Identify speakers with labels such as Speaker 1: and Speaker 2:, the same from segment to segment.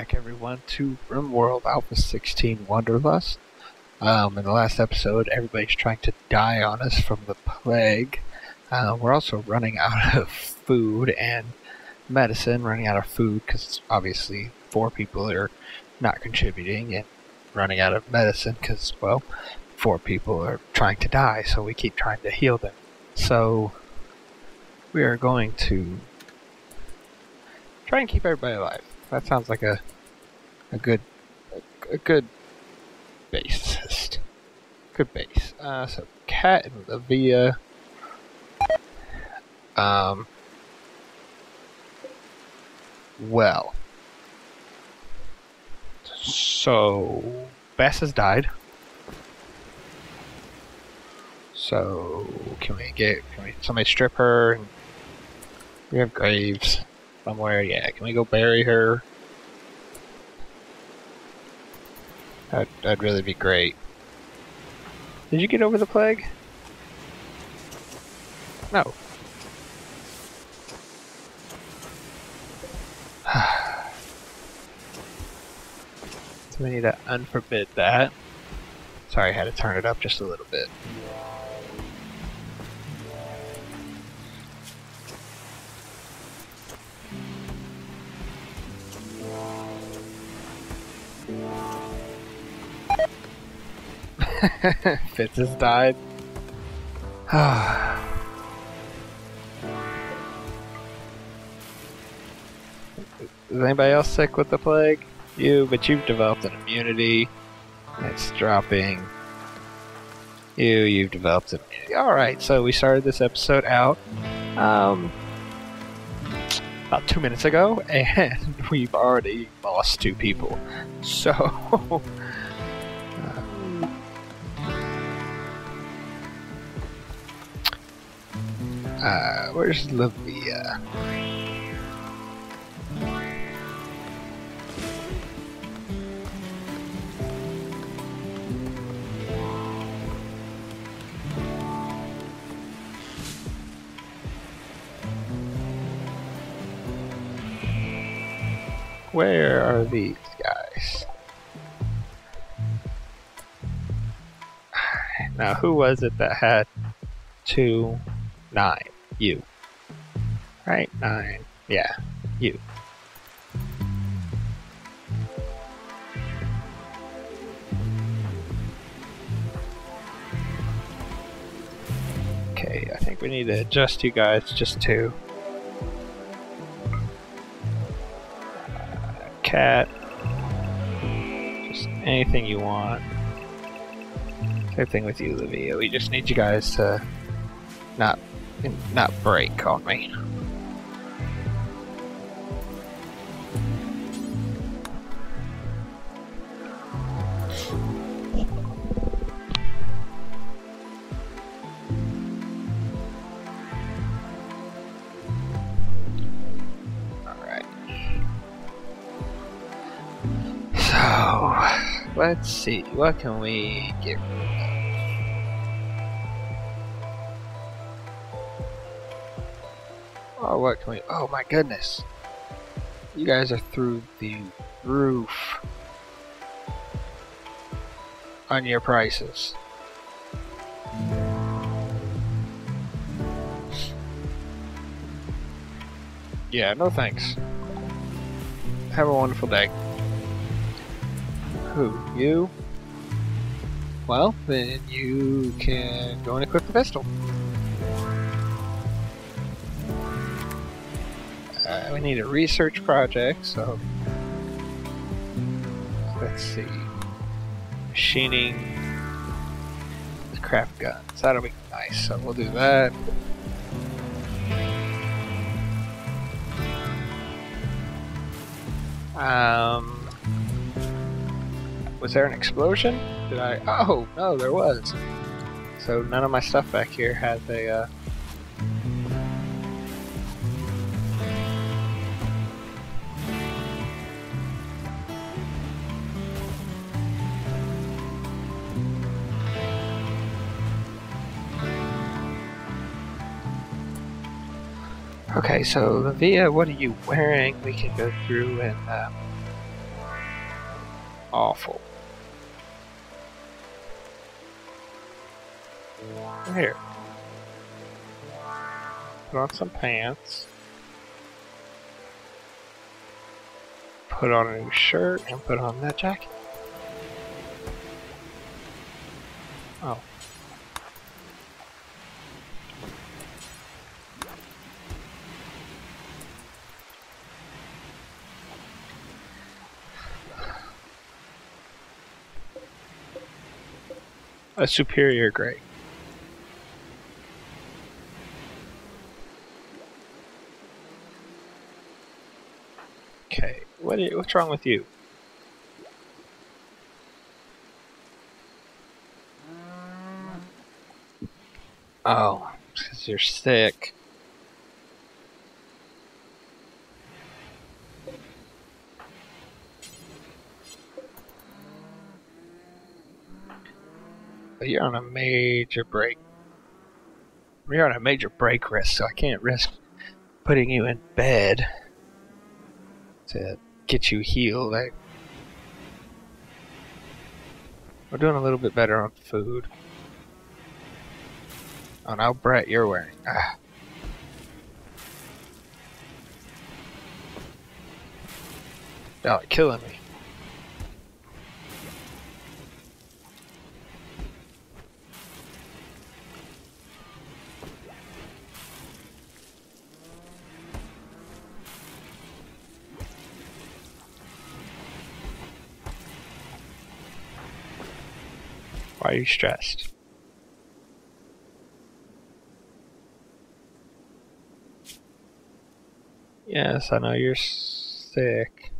Speaker 1: back, everyone, to RimWorld Alpha 16 Wanderlust. Um, in the last episode, everybody's trying to die on us from the plague. Uh, we're also running out of food and medicine, running out of food because obviously four people are not contributing, and running out of medicine because, well, four people are trying to die, so we keep trying to heal them. So, we are going to try and keep everybody alive. That sounds like a a good a, good bassist. Good bass. Uh, so Cat and Livia. Um. Well. So Bess has died. So can we get can we somebody strip her? We have graves somewhere. Yeah, can we go bury her? That'd, that'd really be great. Did you get over the plague? No. so we need to unforbid that. Sorry, I had to turn it up just a little bit. Fitz has died. Is anybody else sick with the plague? You, but you've developed an immunity. It's dropping. You, you've developed an immunity. Alright, so we started this episode out um, about two minutes ago, and we've already lost two people. So. Uh, where's Livia? Where are these guys? Now, who was it that had two nine? You. Right? Nine. Yeah. You. Okay, I think we need to adjust you guys just to. Uh, cat. Just anything you want. Same thing with you, Livia. We just need you guys to not not break on me. So, let's see, what can we get can we? Oh my goodness! You guys are through the roof on your prices. Yeah, no thanks. Have a wonderful day. Who? You? Well, then you can go and equip the pistol. Uh, we need a research project, so let's see. Machining the craft guns. That'll be nice, so we'll do that. Um, was there an explosion? Did I? Oh, no, there was. So none of my stuff back here has a, uh, Okay, so Livia, what are you wearing? We can go through and um, awful. Here. Put on some pants. Put on a new shirt and put on that jacket. Oh. A superior grade. Okay, what is, what's wrong with you? Oh, because you're sick. You're on a major break. You're on a major break risk, so I can't risk putting you in bed to get you healed. I, we're doing a little bit better on food. Oh, now Brett, you're wearing. Ah. Y'all killing me. Why are you stressed? Yes, I know you're sick.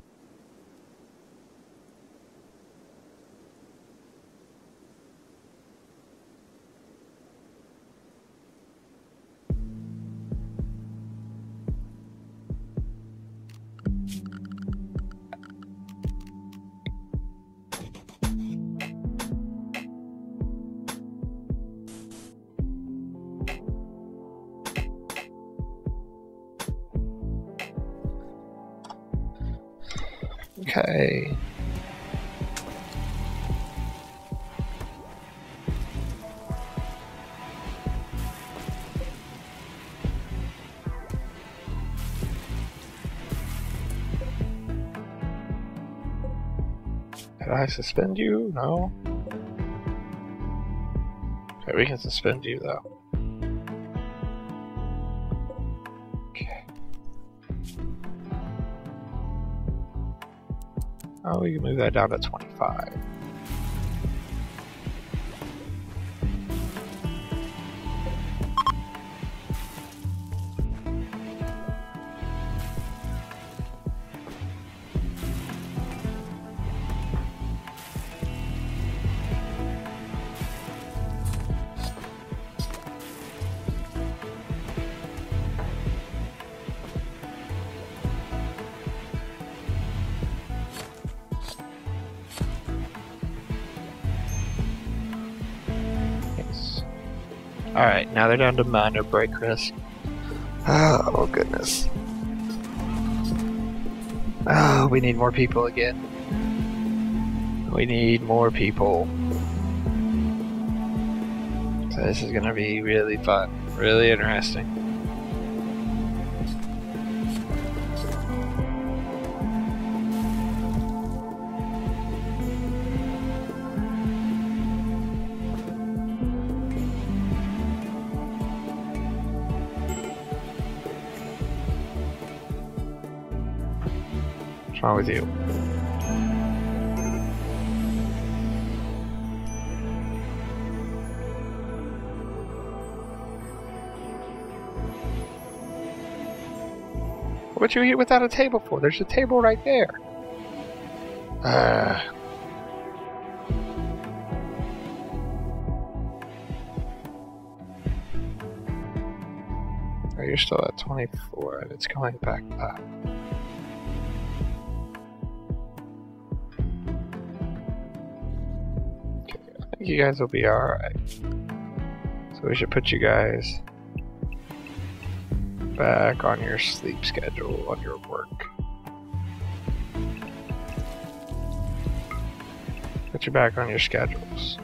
Speaker 1: Okay. Did I suspend you? No. Okay, we can suspend you though. We can move that down to 25. Alright, now they're down to minor break risk. Oh, goodness. Oh, we need more people again. We need more people. So this is gonna be really fun, really interesting. What's wrong with you? What you here without a table for? There's a table right there. Uh. Oh, you're still at 24 and it's going back up. You guys will be alright. So we should put you guys back on your sleep schedule on your work. put you back on your schedules.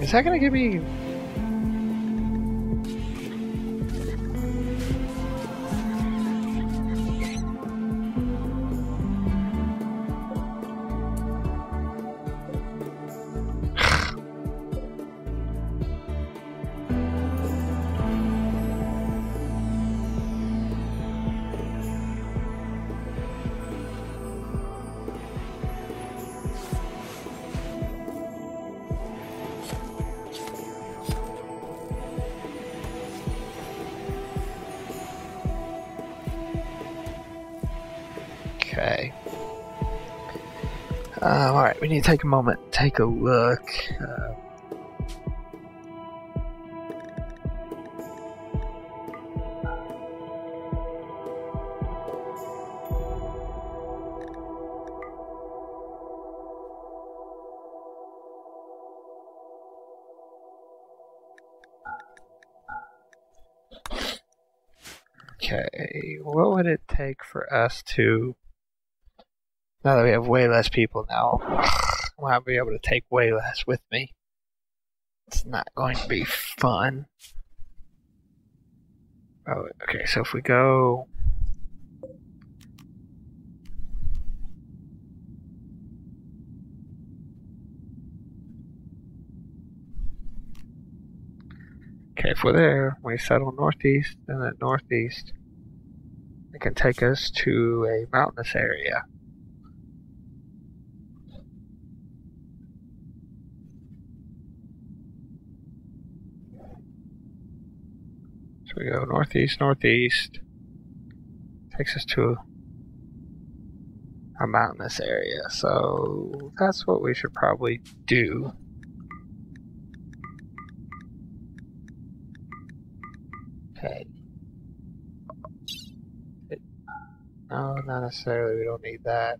Speaker 1: Is that gonna give me... Um, alright, we need to take a moment, take a look. Uh, Okay, what would it take for us to. Now that we have way less people now, I'll be able to take way less with me. It's not going to be fun. Oh, okay, so if we go. Okay, if we're there, we settle northeast, and then northeast, it can take us to a mountainous area. We go northeast, northeast, takes us to a mountainous area. So that's what we should probably do. Okay. No, not necessarily. We don't need that.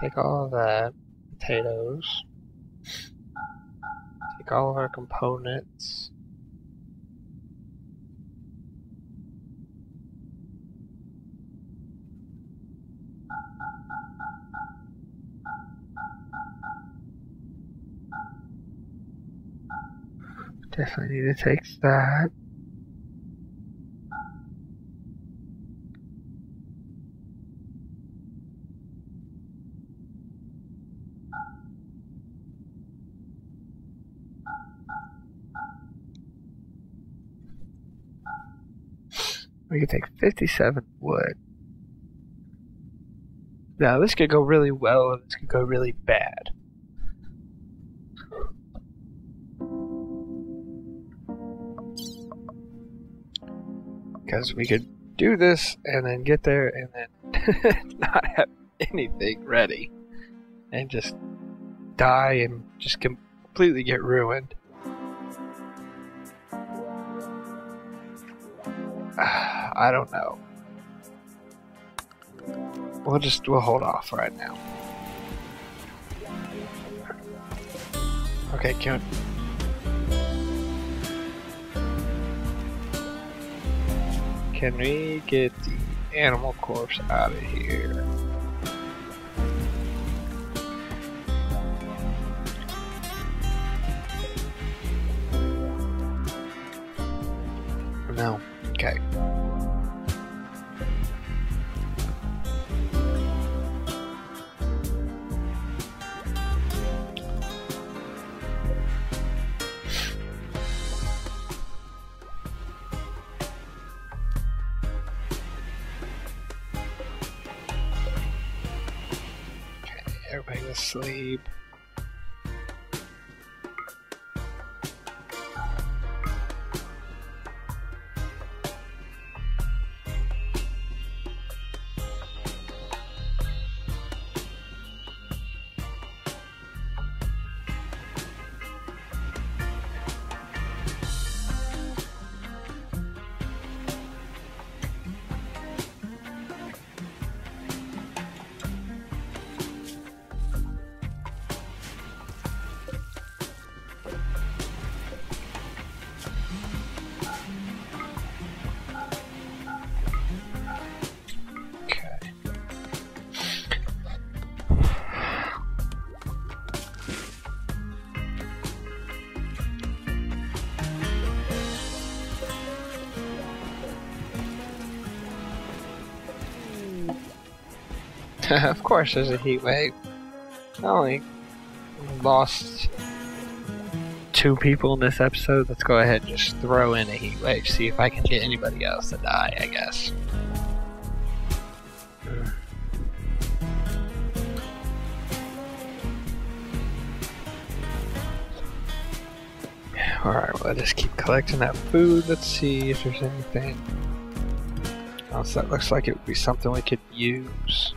Speaker 1: Take all of that. Potatoes. Take all of our components. Definitely need to take that. We could take 57 wood. Now, this could go really well, or this could go really bad. Because we could do this and then get there and then not have anything ready and just die and just completely get ruined. I don't know. We'll just we'll hold off right now. Okay, can can we get the animal corpse out of here? Everybody asleep. of course there's a heat wave. I only lost two people in this episode. Let's go ahead and just throw in a heat wave, see if I can get anybody else to die, I guess. Alright, well, I just keep collecting that food. Let's see if there's anything else that looks like it would be something we could use.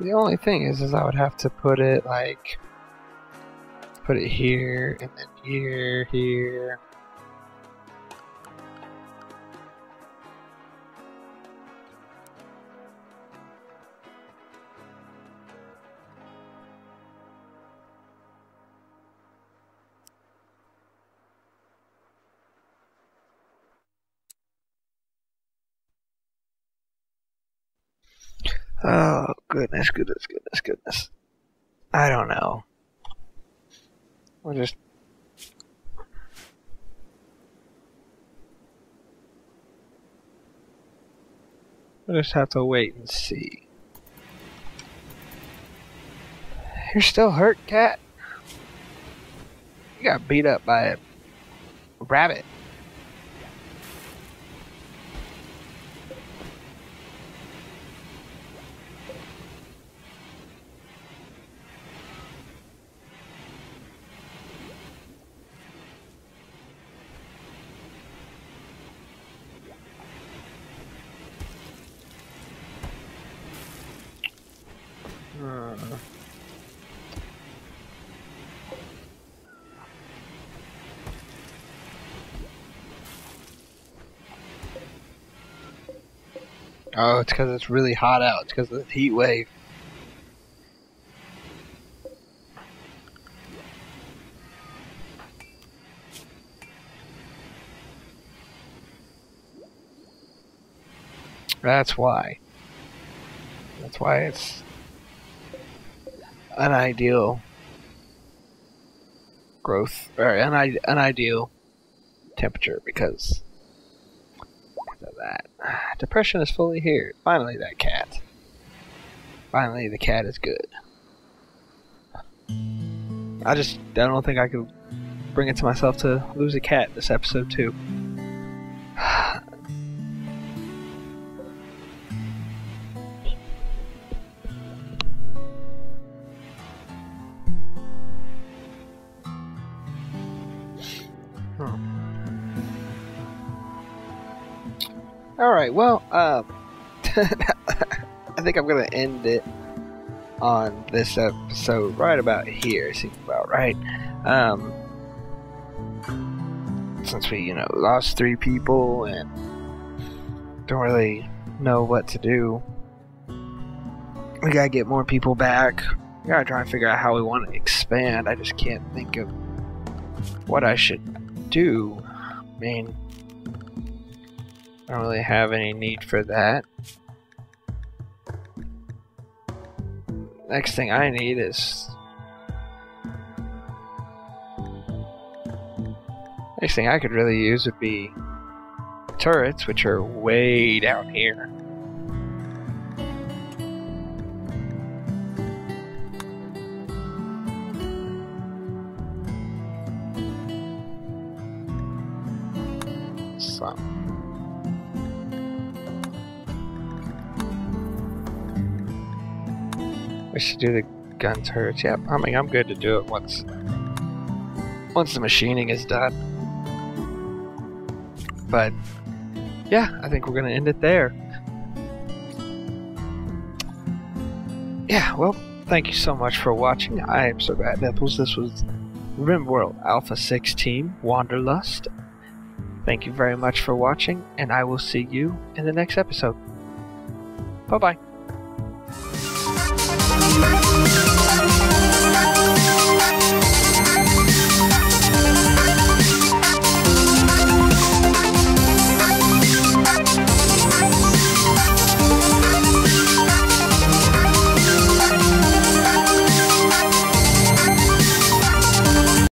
Speaker 1: The only thing is, is I would have to put it like, put it here, and then here, here. Oh, goodness, goodness, goodness, goodness. I don't know. We'll just. We'll just have to wait and see. You're still hurt, cat? You got beat up by a rabbit. Oh, it's because it's really hot out. It's because of the heat wave. That's why. That's why it's an ideal growth or an, an ideal temperature because. Depression is fully here. Finally, that cat. Finally, the cat is good. I just I don't think I could bring it to myself to lose a cat this episode too. All right. Well, um, I think I'm gonna end it on this episode right about here. Seems about right. Um, since we, you know, lost three people and don't really know what to do, we gotta get more people back. We gotta try and figure out how we want to expand. I just can't think of what I should do. I mean. I don't really have any need for that. Next thing I need is... Next thing I could really use would be turrets, which are way down here. Should do the gun turrets. Yep, I mean, I'm good to do it once once the machining is done. But yeah, I think we're gonna end it there. Yeah, well, thank you so much for watching. I am Sir Bat Nipples. This was RimWorld Alpha 6 Team Wanderlust. Thank you very much for watching, and I will see you in the next episode. Bye bye.